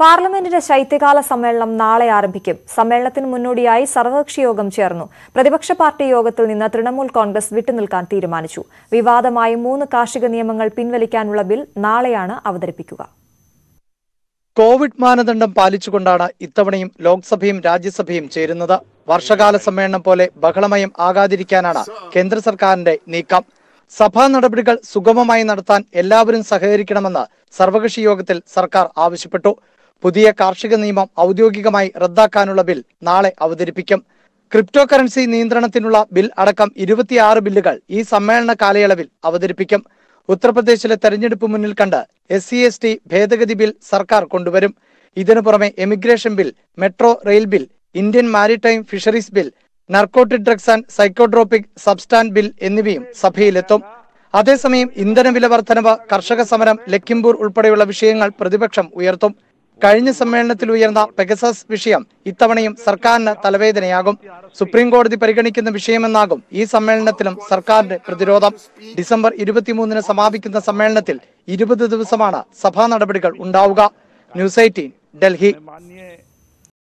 പാർലമെന്റിന്റെ ശൈത്യകാല സമ്മേളനം നാളെ ആരംഭിക്കും. സമ്മേളനത്തിന് മുന്നോടിയായി സർവകക്ഷി യോഗം ചേർന്നു. പ്രതിപക്ഷ പാർട്ടി യോഗത്തിൽ നിന്ന് തൃണമൂൽ കോൺഗ്രസ് വിട്ടുനിൽക്കാൻ തീരുമാനിച്ചു. വിവാദമായ മൂന്ന് കാർഷിക നിയമങ്ങൾ പിൻവലിക്കാനുള്ള ബിൽ നാളെയാണ് അവതരിപ്പിക്കുക. കോവിഡ് മാനദണ്ഡം പാലിച്ചുകൊണ്ടാണ് ഇത്തവണയും ലോക്സഭയും രാജ്യസഭയും ചേരുന്നത്. വർഷകാല സമ്മേളനം പോലെ ബഹളമയം ആകാതിരിക്കാനാണ് കേന്ദ്ര സർക്കാരിന്റെ നീക്കം. സഭാ നടപടികൾ സുഗമമായി നടത്താൻ എല്ലാവരും സഹകരിക്കണമെന്ന് സർവകക്ഷി യോഗത്തിൽ സർക്കാർ ആവശ്യപ്പെട്ടു. പുതിയ കാർഷിക നിയമം ഔദ്യോഗികമായി റദ്ദാക്കാനുള്ള ബിൽ നാളെ അവതരിപ്പിക്കും. ക്രിപ്റ്റോ കറൻസി നിയന്ത്രണത്തിനുള്ള ബിൽ അടക്കം ഇരുപത്തിയാറ് ബില്ലുകൾ ഈ സമ്മേളന കാലയളവിൽ അവതരിപ്പിക്കും. ഉത്തർപ്രദേശിലെ തെരഞ്ഞെടുപ്പ് മുന്നിൽ കണ്ട് എസ് സി എസ് ടി ഭേദഗതി ബിൽ സർക്കാർ കൊണ്ടുവരും. ഇതിനു പുറമെ emigration bill metro rail bill Indian maritime fisheries bill narcotic drugs and psychotropic substance bill എന്നിവയും സഭയിലെത്തും. അതേസമയം ഇന്ധന വില വർധനവ് കർഷക സമരം ലഖിംപൂർ ഉൾപ്പെടെയുള്ള വിഷയങ്ങൾ പ്രതിപക്ഷം ഉയർത്തും. കഴിഞ്ഞ സമ്മേളനത്തിൽ ഉയർന്ന പെഗസസ് വിഷയം ഇത്തവണയും സർക്കാരിന് തലവേദനയാകും. സുപ്രീം കോടതി പരിഗണിക്കുന്ന വിഷയമെന്നാകും ഈ സമ്മേളനത്തിലും സർക്കാരിന്റെ പ്രതിരോധം. ഡിസംബർ ഇരുപത്തിമൂന്നിന് സമാപിക്കുന്ന സമ്മേളനത്തിൽ ഇരുപത് ദിവസമാണ് സഭാ നടപടികൾ ഉണ്ടാവുക. News eighteen Delhi.